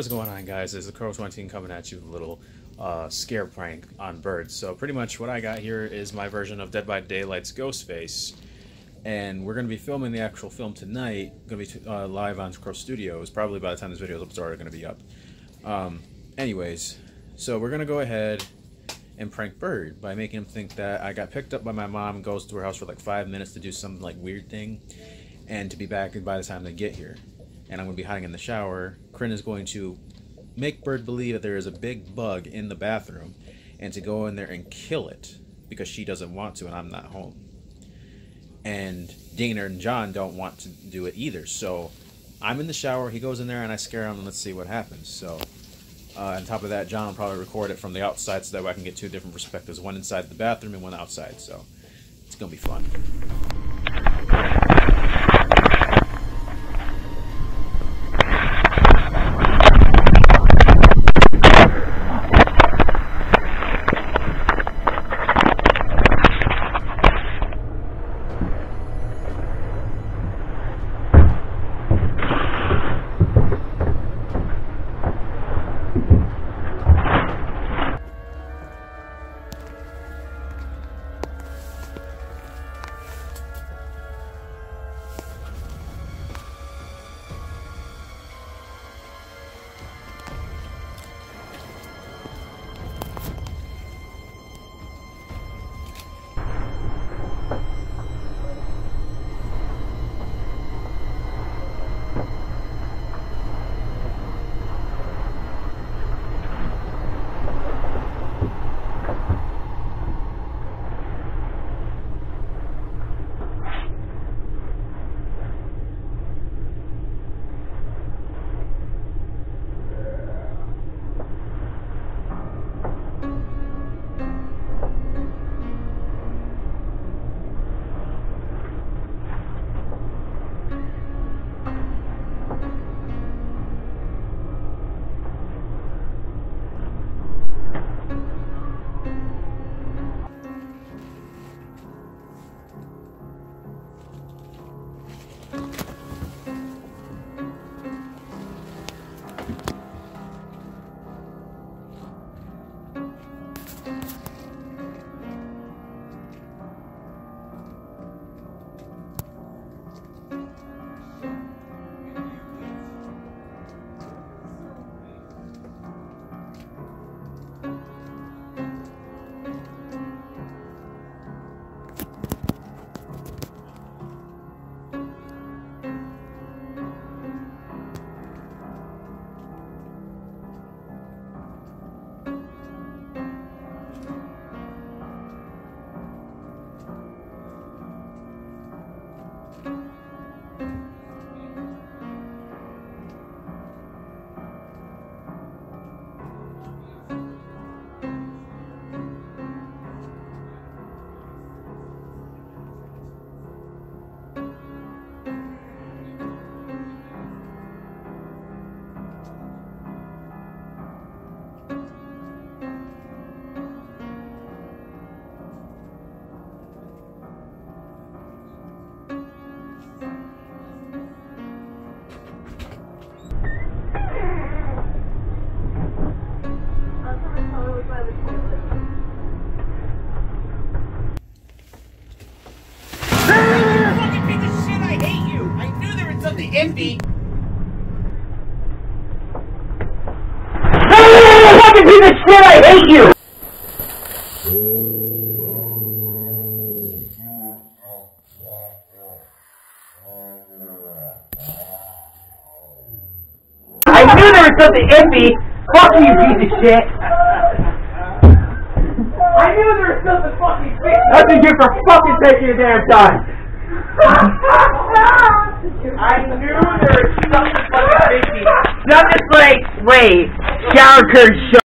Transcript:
What's going on, guys? It's the Crow 20 coming at you with a little uh, scare prank on birds. So, pretty much what I got here is my version of Dead by Daylight's Ghostface. And we're going to be filming the actual film tonight. Going to be uh, live on Crow Studios. Probably by the time this video is up, it's already going to be up. Um, anyways, so we're going to go ahead and prank Bird by making him think that I got picked up by my mom, goes to her house for like five minutes to do some like weird thing, and to be back by the time they get here and I'm going to be hiding in the shower. Kryn is going to make Bird believe that there is a big bug in the bathroom and to go in there and kill it because she doesn't want to and I'm not home. And Dana and John don't want to do it either. So I'm in the shower, he goes in there and I scare him and let's see what happens. So uh, on top of that, John will probably record it from the outside so that way I can get two different perspectives, one inside the bathroom and one outside. So it's going to be fun. 10 fucking piece of shit, I hate you! I knew there was something iffy! Fuck you, piece of shit! I knew there was something fucking iffy! That's a good for fucking taking a damn time! I knew there was something fishy. Nothing like, wait, shower curtain